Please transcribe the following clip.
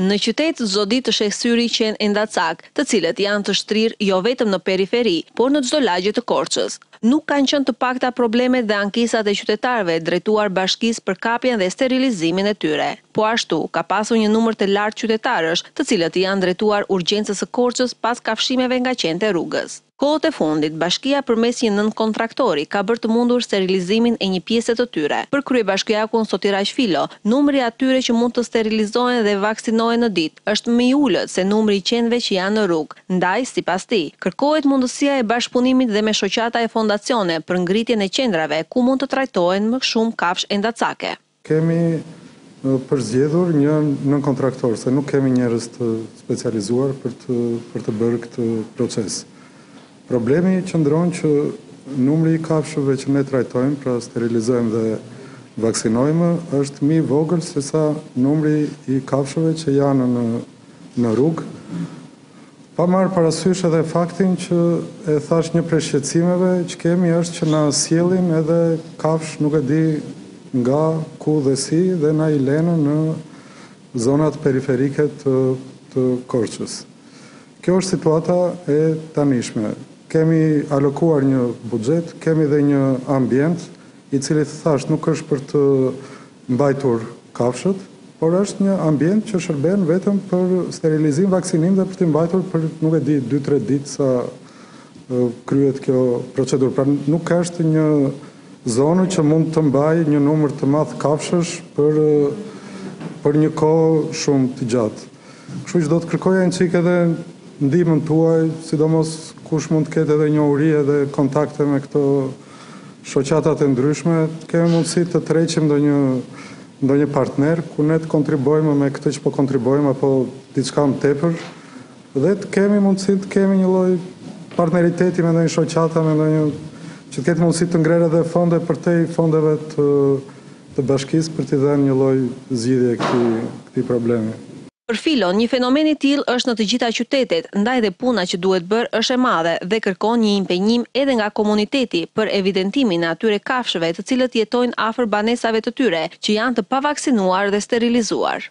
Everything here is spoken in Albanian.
Në qytet çdo ditë të sheh syri qen endacakë, të cilët janë të shtrirë jo vetëm në periferi, por në çdo lagje të Korçës. Nuk kanë qenë të pakta problemet dhe ankesat e qytetarëve drejtuar bashkisë për kapjen dhe sterilizimin e tyre. Po ashtu, ka pasur një numër të lartë qytetarësh, të cilët i janë drejtuar urgjencës së Korçës pas kafshimeve nga qentë e rrugës. Kohët e fundit, bashkia përmes një nënkontraktori ka bërë të mundur sterilizimin e një pjese të tyre. Për kryebashkiakun Sotiraq Filo, numri i atyre që mund të sterilizohen dhe vaksinohen në ditë është më i ulët se numri i qenve që janë në rrugë, ndaj, sipas tij, kërkohet mundësia e bashkëpunimit dhe me shoqata e fondacione për ngritjen e qendrave ku mund të trajtohen më shumë kafshë endacake. Kemi përzgjedhur një nënkontraktor, se nuk kemi njerëz të specializuar për të për të bërë këtë proces. Problemi qëndron që numri i kafshëve që ne trajtojmë, pra sterilizojmë dhe vaksinojmë, është më i vogël sesa numri i kafshëve që janë në në rrugë, Pa marrë parasysh edhe faktin që e thashë një prej shqetësimeve që kemi është që na sjellin edhe kafshë nuk e di nga, ku dhe si dhe na i lenë në zonat periferike të të Korçës. Kjo është situata e tanishme. Kemi alokuar një buxhet, kemi dhe një ambient, i cili të thashë nuk është për të mbajtur kafshët, por është një ambient që shërben vetëm për sterilizim, vaksinim dhe për t'i mbajtur për nuk e di dy tre ditë sa kryhet kjo procedurë. Pra nuk është një zonë që mund të mbajë një numër të madh kafshësh për për një kohë shumë të gjatë. Kështu që do të kërkoja një çikë edhe ndihmën tuaj, sidomos kush mund të ketë edhe njohuri edhe kontakte me këto shoqatat e ndryshme, të kemi mundësi të tërheqim ndonjë ndonjë partner ku ne të kontribuojmë me këtë që po kontribuojmë apo diçka më tepër dhe të kemi mundësi të kemi një lloj partneriteti me ndonjë shoqatë, me ndonjë që të ketë mundësi të ngrejë edhe fonde përtej fondeve të të bashkisë për t'i dhënë një lloj zgjidhje këtij problemi. Për Filon, një fenomen i tillë është në të gjitha qytetet, ndaj dhe puna që duhet bërë është e madhe dhe kërkon një impenjim edhe nga komuniteti për evidentimin e atyre kafshëve të cilët jetojnë afër banesave të tyre që janë të pavaksinuar dhe sterilizuar.